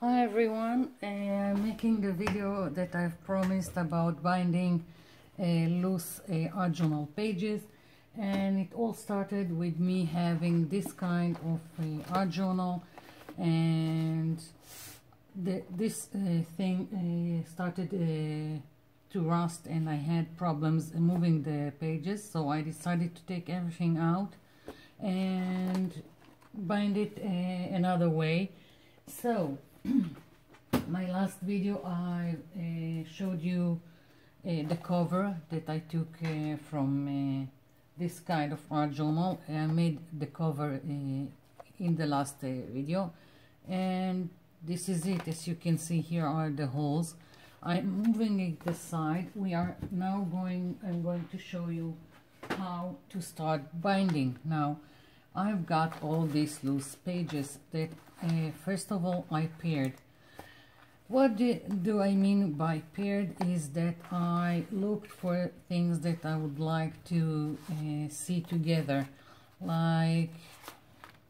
Hi everyone, I'm making the video that I've promised about binding uh, loose uh, art journal pages. And it all started with me having this kind of uh, art journal and the, this uh, thing uh, started uh, to rust and I had problems moving the pages. So I decided to take everything out and bind it uh, another way. So my last video I uh, showed you uh, the cover that I took uh, from this kind of art journal. I made the cover in the last video. And this is it. As you can see here are the holes. I'm moving it aside we are now going I'm going to show you how to start binding. Now I've got all these loose pages that uh, first of all I paired. What do, do I mean by paired is that I looked for things that I would like to uh, see together. Like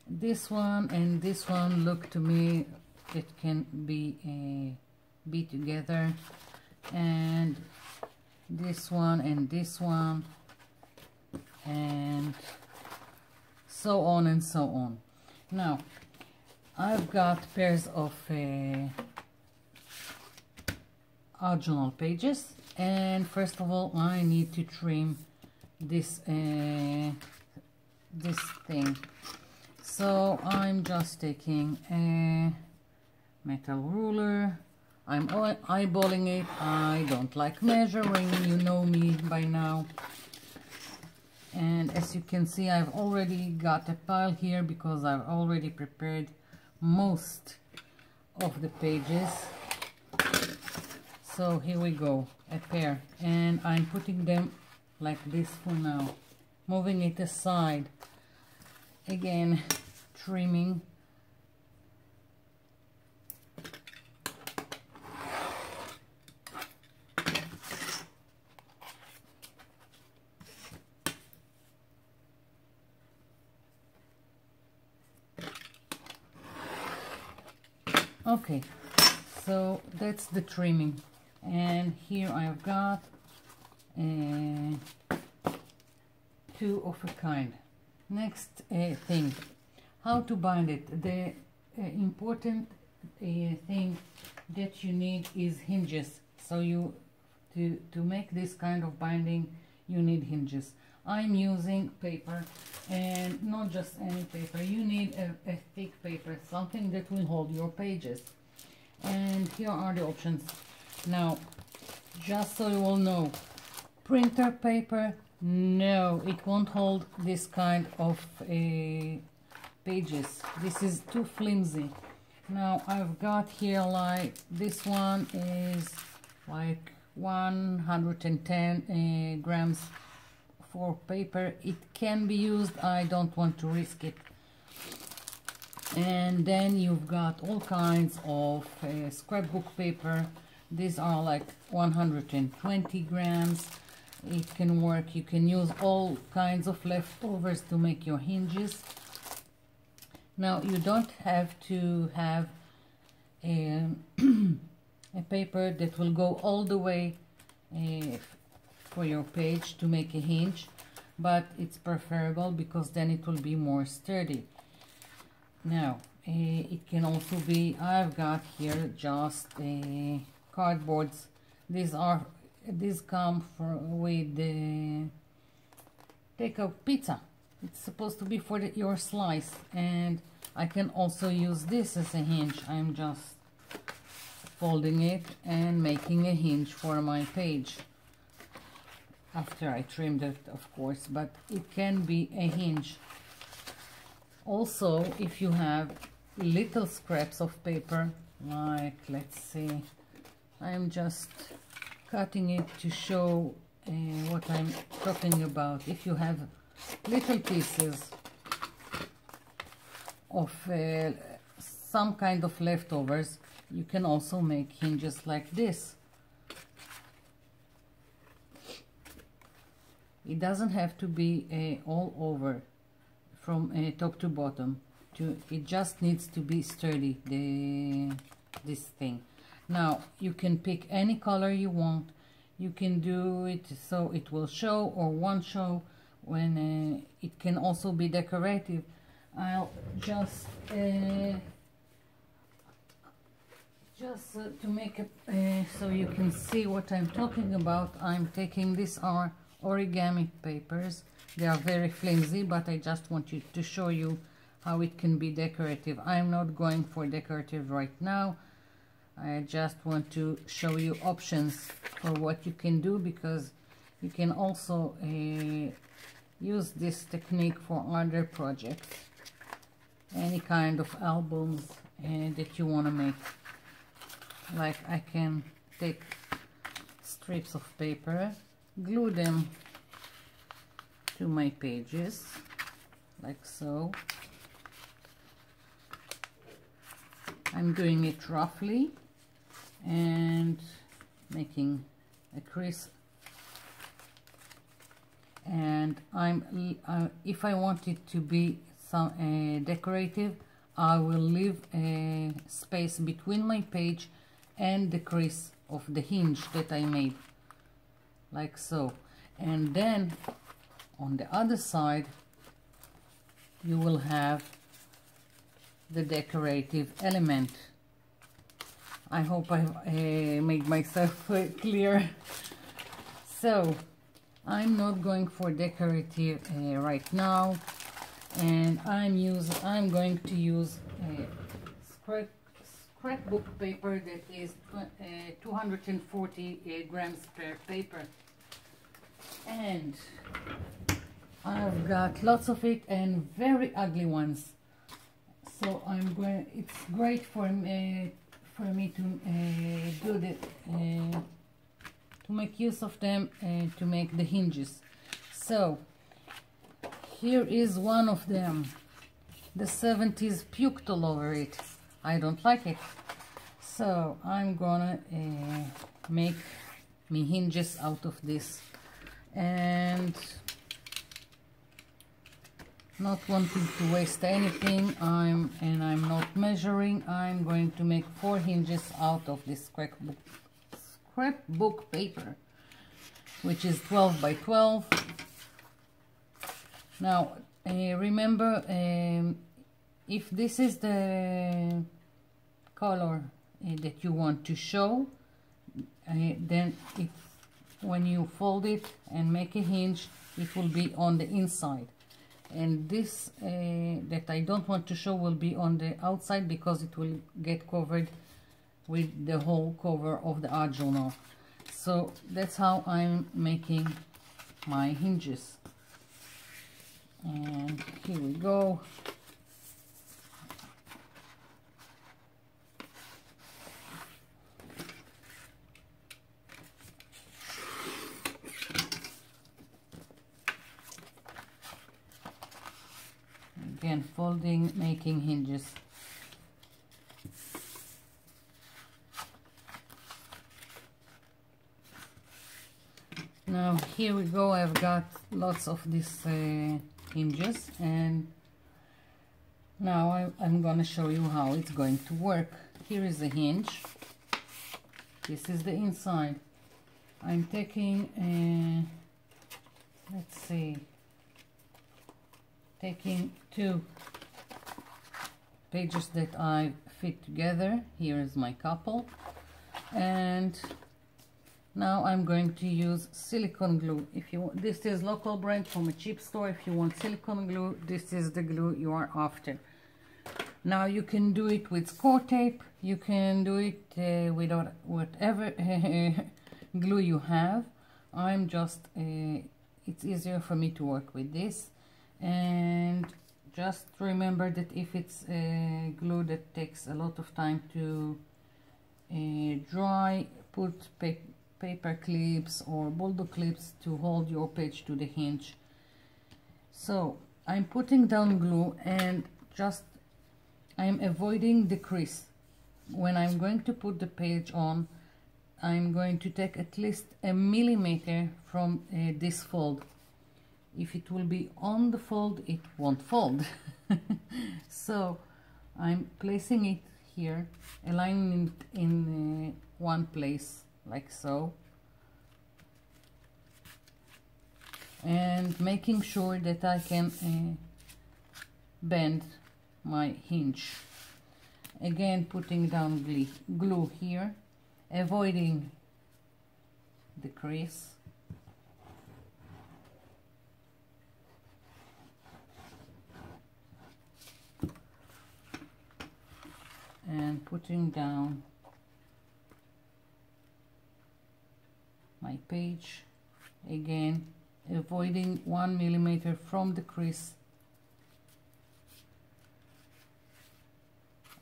this one and this one look to me it can be uh, be together. And this one and this one. And so on and so on. Now I've got pairs of uh, art journal pages and first of all I need to trim this uh, this thing. So I'm just taking a metal ruler. I'm eyeballing it. I don't like measuring you know me by now and as you can see I've already got a pile here because I've already prepared most of the pages. So here we go a pair. And I'm putting them like this for now. Moving it aside. Again trimming okay so that's the trimming. And here I've got uh, two of a kind. Next uh, thing. How to bind it. The uh, important uh, thing that you need is hinges. So you to to make this kind of binding you need hinges. I'm using paper and not just any paper. You need a, a thick paper something that will hold your pages and here are the options. Now just so you all know printer paper no it won't hold this kind of uh, pages. This is too flimsy. Now I've got here like this one is like 110 uh, grams for paper. It can be used. I don't want to risk it and then you've got all kinds of uh, scrapbook paper. These are like 120 grams. It can work. You can use all kinds of leftovers to make your hinges. Now you don't have to have a, a paper that will go all the way uh, for your page to make a hinge but it's preferable because then it will be more sturdy now uh, it can also be I've got here just a uh, cardboards. These are these come with the take a pizza. It's supposed to be for the, your slice. And I can also use this as a hinge. I'm just folding it and making a hinge for my page. After I trimmed it of course but it can be a hinge also if you have little scraps of paper like let's see I'm just cutting it to show uh, what I'm talking about. If you have little pieces of uh, some kind of leftovers you can also make hinges like this. It doesn't have to be uh, all over from uh, top to bottom to it just needs to be sturdy the this thing. Now you can pick any color you want. You can do it so it will show or won't show when uh, it can also be decorative. I'll just uh, just uh, to make it uh, so you can see what I'm talking about I'm taking these are origami papers they are very flimsy but I just want you to show you how it can be decorative. I'm not going for decorative right now. I just want to show you options for what you can do because you can also uh, use this technique for other projects. Any kind of albums uh, that you want to make. Like I can take strips of paper glue them to my pages like so. I'm doing it roughly and making a crease and I'm uh, if I want it to be some uh, decorative I will leave a space between my page and the crease of the hinge that I made like so. And then on the other side you will have the decorative element. I hope I uh, made myself clear. So I'm not going for decorative uh, right now and I'm use I'm going to use scrap scrapbook paper that is uh, 240 uh, grams per paper. And I've got lots of it and very ugly ones. So I'm going it's great for me for me to uh, do the uh, to make use of them to make the hinges. So here is one of them. The 70s puked all over it. I don't like it. So I'm gonna uh, make me hinges out of this. And not wanting to waste anything. I'm and I'm not measuring. I'm going to make four hinges out of this scrapbook scrapbook paper which is 12 by 12 now uh, remember um, if this is the color uh, that you want to show uh, then it when you fold it and make a hinge it will be on the inside and this uh, that I don't want to show will be on the outside because it will get covered with the whole cover of the art journal. So that's how I'm making my hinges. And here we go again folding making hinges. Now here we go. I've got lots of these uh, hinges and now I, I'm gonna show you how it's going to work. Here is the hinge. This is the inside. I'm taking uh, let's see taking two pages that I fit together. Here is my couple. And now I'm going to use silicone glue. If you this is local brand from a cheap store. If you want silicone glue this is the glue you are after. Now you can do it with score tape. You can do it uh, without whatever glue you have. I'm just uh, it's easier for me to work with this. And just remember that if it's a glue that takes a lot of time to uh, dry put pa paper clips or bulldog clips to hold your page to the hinge. So I'm putting down glue and just I'm avoiding the crease. When I'm going to put the page on I'm going to take at least a millimeter from uh, this fold if it will be on the fold it won't fold. So I'm placing it here aligning it in uh, one place like so. And making sure that I can uh, bend my hinge. Again putting down glue, glue here avoiding the crease and putting down my page. Again avoiding one millimeter from the crease.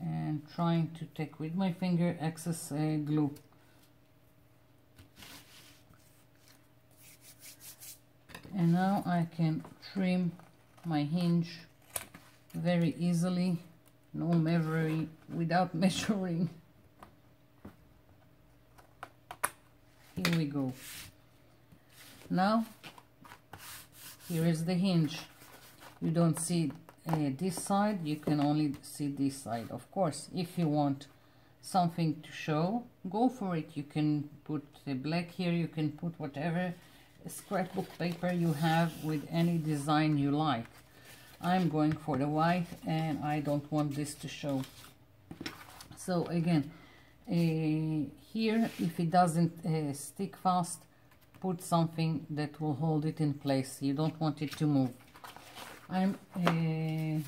And trying to take with my finger excess uh, glue. And now I can trim my hinge very easily no measuring without measuring. Here we go. Now here is the hinge. You don't see uh, this side you can only see this side of course. If you want something to show go for it. You can put the black here you can put whatever scrapbook paper you have with any design you like I'm going for the white and I don't want this to show. So again uh, here if it doesn't uh, stick fast put something that will hold it in place. You don't want it to move. I'm uh,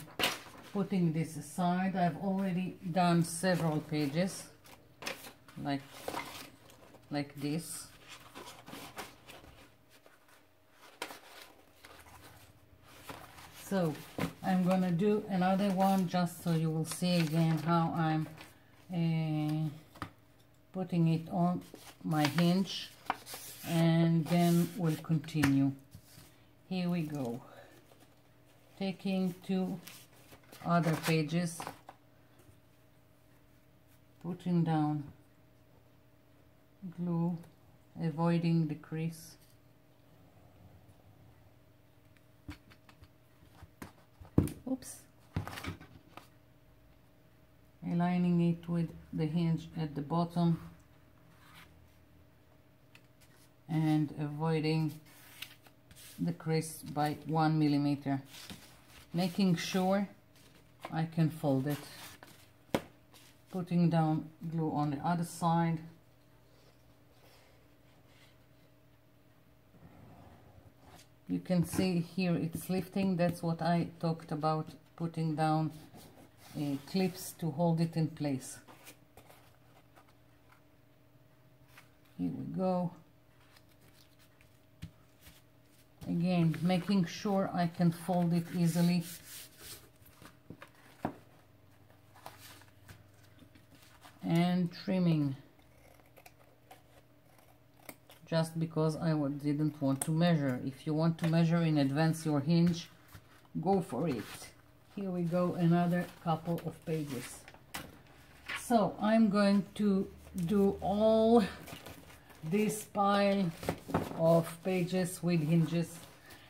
putting this aside. I've already done several pages like like this so I'm gonna do another one just so you will see again how I'm uh, putting it on my hinge and then we'll continue. Here we go. Taking two other pages. Putting down glue avoiding the crease aligning it with the hinge at the bottom. And avoiding the crease by one millimeter. Making sure I can fold it. Putting down glue on the other side you can see here it's lifting. That's what I talked about putting down uh, clips to hold it in place. Here we go. Again making sure I can fold it easily. And trimming just because I didn't want to measure. If you want to measure in advance your hinge, go for it. Here we go, another couple of pages. So I'm going to do all this pile of pages with hinges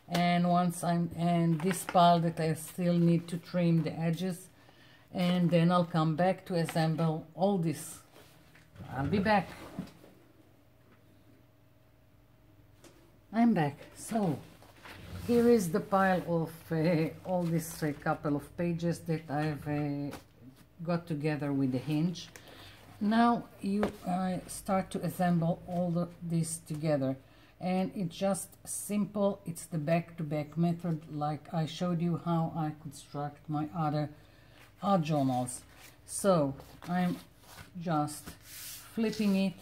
and once I'm and this pile that I still need to trim the edges and then I'll come back to assemble all this. I'll be back. I'm back. So, here is the pile of uh, all this uh, couple of pages that I've uh, got together with the hinge. Now you uh, start to assemble all the, this together and it's just simple. It's the back-to-back -back method like I showed you how I construct my other art journals. So I'm just flipping it,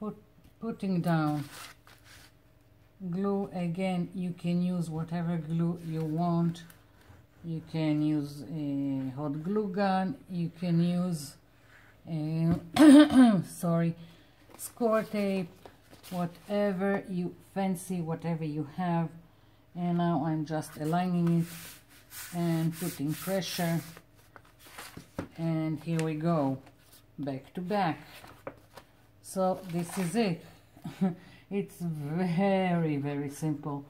put, putting down glue again you can use whatever glue you want. You can use a hot glue gun you can use a sorry score tape whatever you fancy whatever you have. And now I'm just aligning it and putting pressure. And here we go back to back. So this is it It's very, very simple.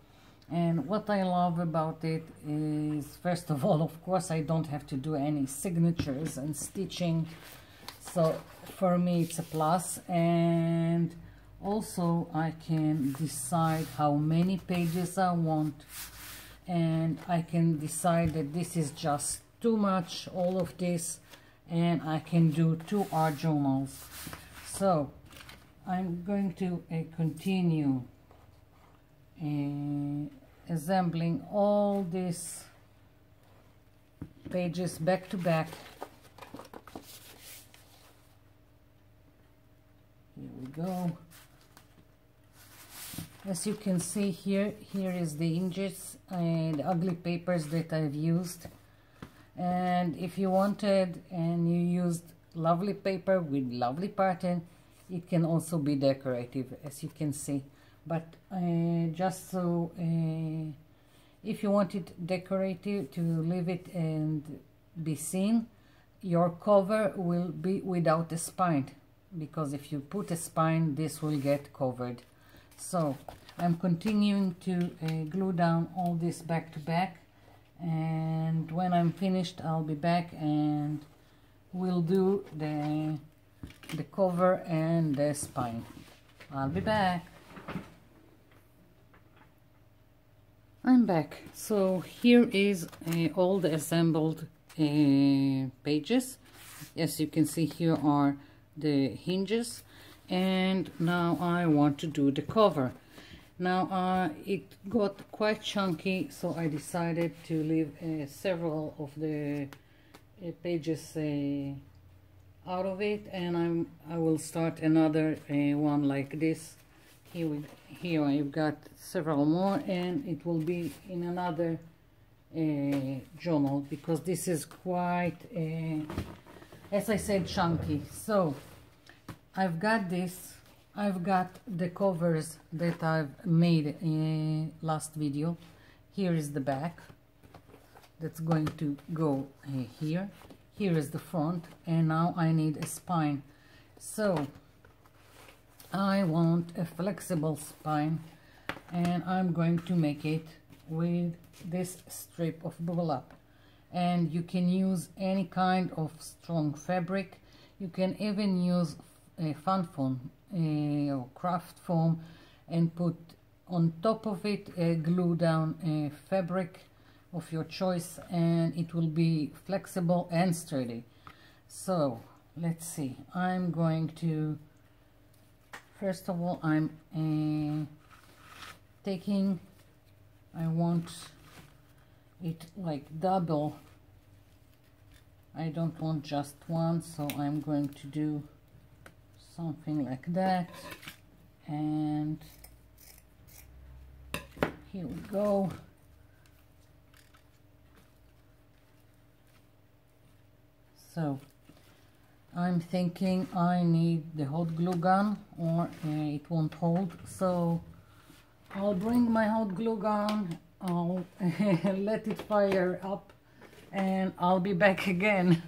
and what I love about it is first of all of course I don't have to do any signatures and stitching. So for me it's a plus. And also I can decide how many pages I want. And I can decide that this is just too much all of this. And I can do two art journals. So I'm going to uh, continue uh, assembling all these pages back to back. Here we go. As you can see here here is the hinges and ugly papers that I've used. And if you wanted and you used lovely paper with lovely pattern it can also be decorative as you can see. But uh, just so uh, if you want it decorative to leave it and be seen your cover will be without a spine because if you put a spine this will get covered. So I'm continuing to uh, glue down all this back to back and when I'm finished I'll be back and we'll do the the cover and the spine. I'll be back. I'm back. So here is uh, all the assembled uh, pages. As you can see here are the hinges. And now I want to do the cover. Now uh, it got quite chunky so I decided to leave uh, several of the uh, pages uh, out of it and I'm I will start another uh, one like this here we, here I've got several more and it will be in another uh, journal because this is quite as I said chunky so I've got this I've got the covers that I've made in last video. Here is the back that's going to go uh, here. Here is the front and now I need a spine. So I want a flexible spine and I'm going to make it with this strip of burlap and you can use any kind of strong fabric you can even use a fun foam or craft foam and put on top of it a glue down a fabric of your choice and it will be flexible and sturdy. So let's see. I'm going to first of all I'm uh, taking I want it like double. I don't want just one so I'm going to do something like that. And here we go so I'm thinking I need the hot glue gun or uh, it won't hold so I'll bring my hot glue gun I'll let it fire up and I'll be back again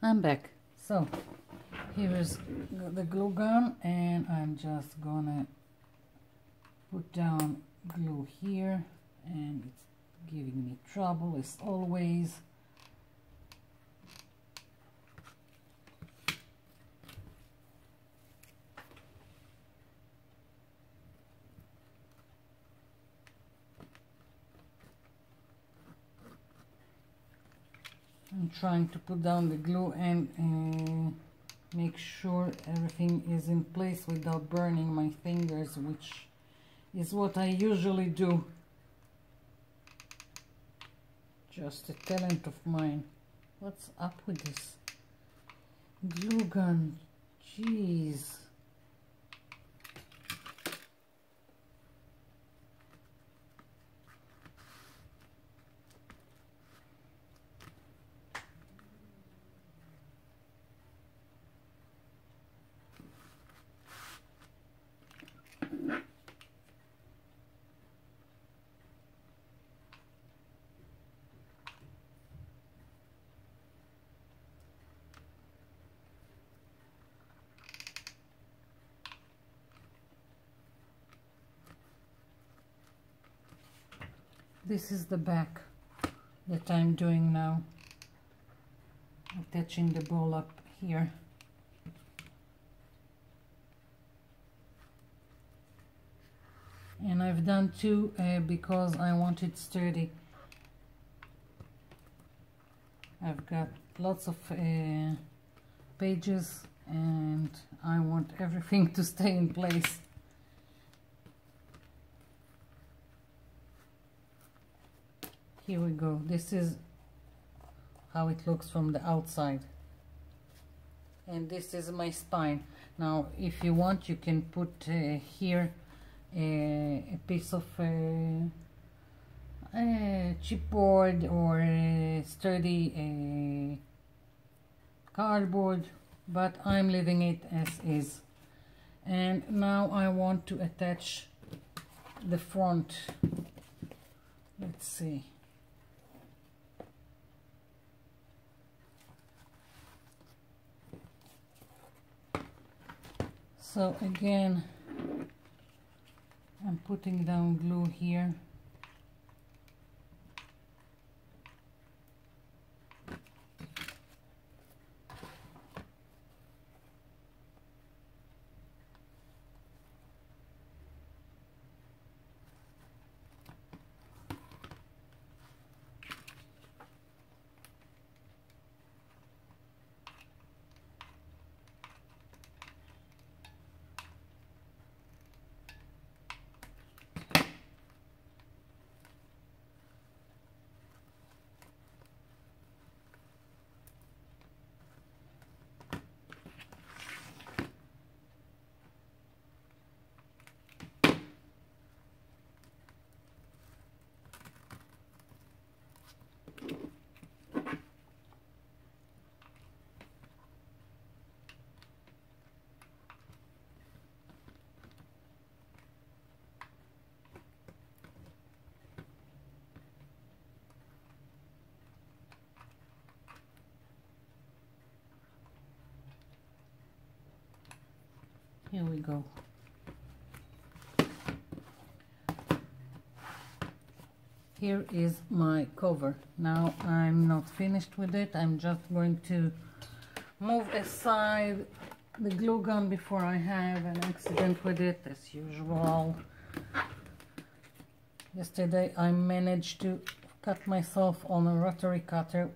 I'm back. So here is the glue gun and I'm just gonna put down glue here and it's giving me trouble as always. I'm trying to put down the glue and uh, make sure everything is in place without burning my fingers which is what I usually do just a talent of mine. What's up with this glue gun? Jeez this is the back that I'm doing now. Attaching the burlap here. And I've done two uh, because I want it sturdy. I've got lots of uh, pages and I want everything to stay in place here we go. This is how it looks from the outside. And this is my spine. Now if you want you can put uh, here a, a, piece of uh, chipboard or sturdy cardboard but I'm leaving it as is. And now I want to attach the front. Let's see so again I'm putting down glue here here we go. Here is my cover. Now I'm not finished with it. I'm just going to move aside the glue gun before I have an accident with it as usual. Yesterday I managed to cut myself on a rotary cutter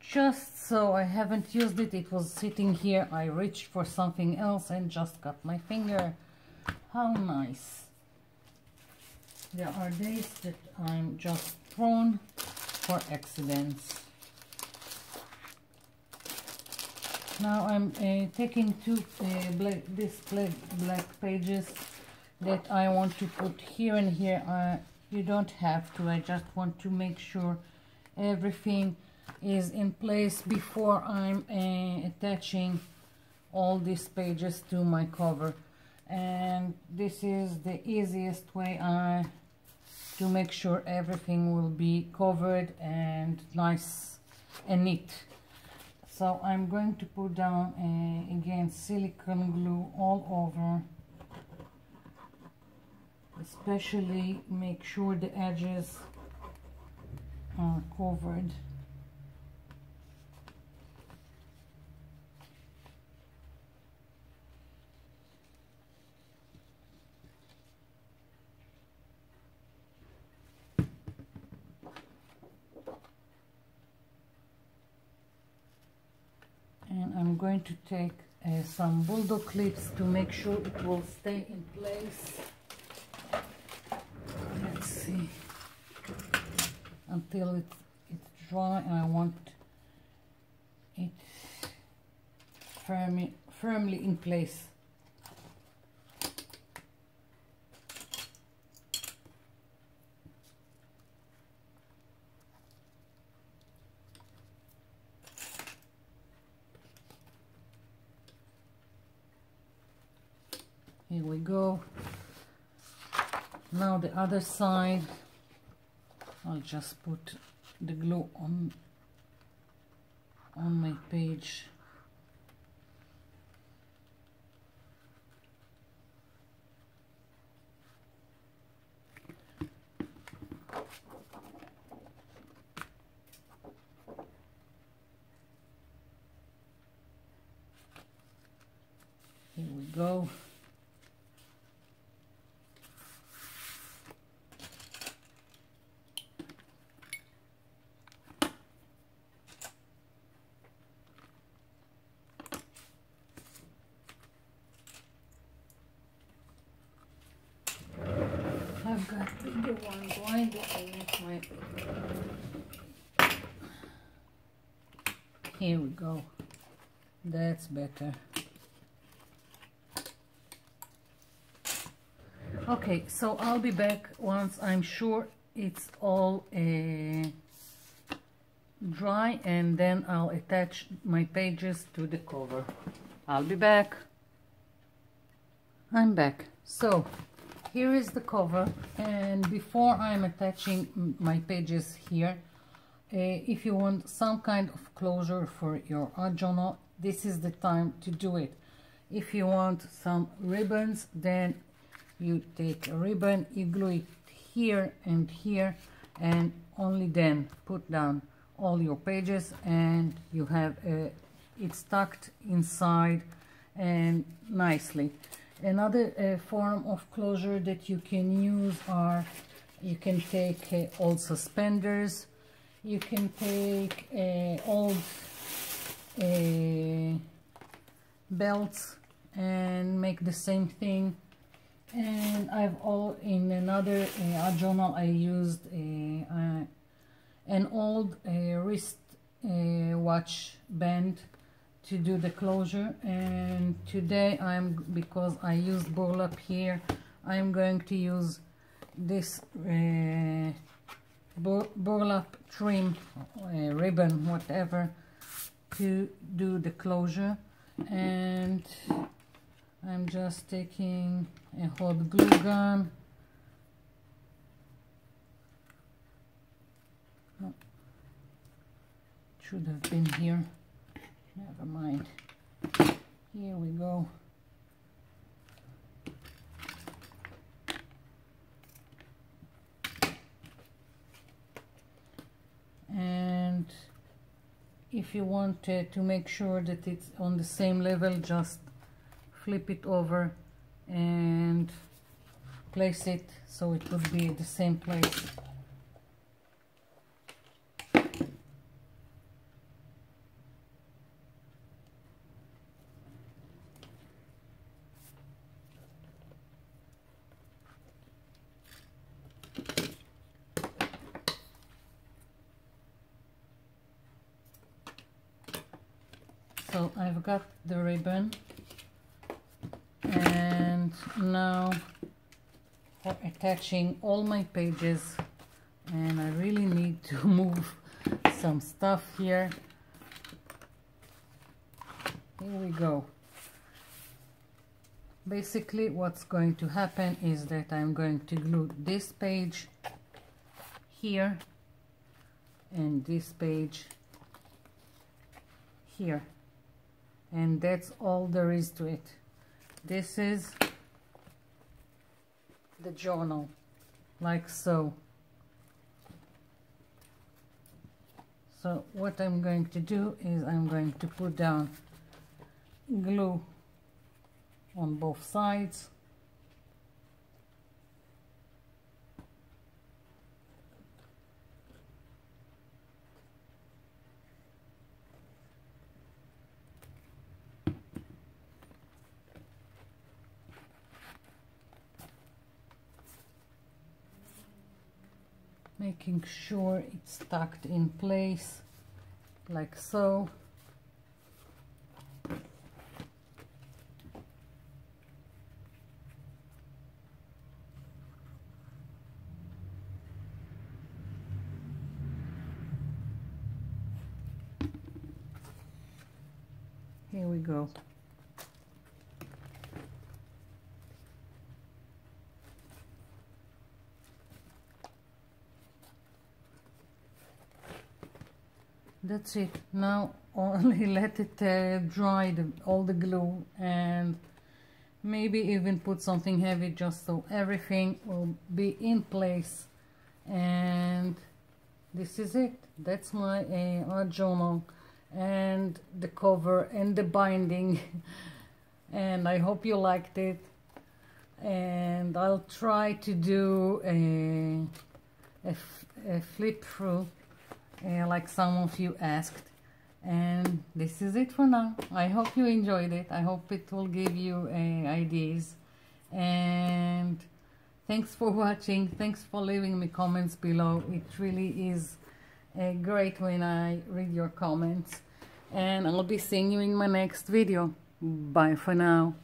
just so I haven't used it it was sitting here. I reached for something else and just cut my finger. How nice. There are days that I'm just prone for accidents. Now I'm uh, taking two uh, black, this black, black pages that I want to put here and here. Uh, you don't have to. I just want to make sure everything is in place before I'm uh, attaching all these pages to my cover. And this is the easiest way uh, to make sure everything will be covered and nice and neat. So I'm going to put down uh, again silicone glue all over. Especially make sure the edges are covered I'm going to take uh, some bulldog clips to make sure it will stay in place. Let's see. Until it, it's dry and I want it firmly, firmly in place. the other side I'll just put the glue on on my page Here we go. Here we go. That's better. Okay, so I'll be back once I'm sure it's all uh, dry and then I'll attach my pages to the cover. I'll be back. I'm back. So here is the cover and before I'm attaching my pages here uh, if you want some kind of closure for your art journal this is the time to do it. If you want some ribbons then you take a ribbon you glue it here and here and only then put down all your pages and you have uh, it's tucked inside and nicely Another uh, form of closure that you can use are you can take uh, old suspenders, you can take uh, old uh, belts and make the same thing. And I've all in another uh, journal I used uh, an old wrist watch band to do the closure. And today I'm because I used burlap here I'm going to use this uh, bur burlap trim uh, ribbon whatever to do the closure. And I'm just taking a hot glue gun. Should have been here Never mind. Here we go. And if you want to make sure that it's on the same level, just flip it over and place it so it would be the same place. so I've got the ribbon. And now for attaching all my pages. And I really need to move some stuff here. Here we go. Basically what's going to happen is that I'm going to glue this page here and this page here and that's all there is to it. This is the journal like so. So what I'm going to do is I'm going to put down glue on both sides making sure it's tucked in place like so. Here we go that's it. Now only let it uh, dry the, all the glue and maybe even put something heavy just so everything will be in place. And this is it. That's my uh, art journal and the cover and the binding. And I hope you liked it. And I'll try to do a, a, a flip through uh, like some of you asked. And this is it for now. I hope you enjoyed it. I hope it will give you uh, ideas. And thanks for watching. Thanks for leaving me comments below. It really is uh, great when I read your comments. And I'll be seeing you in my next video. Bye for now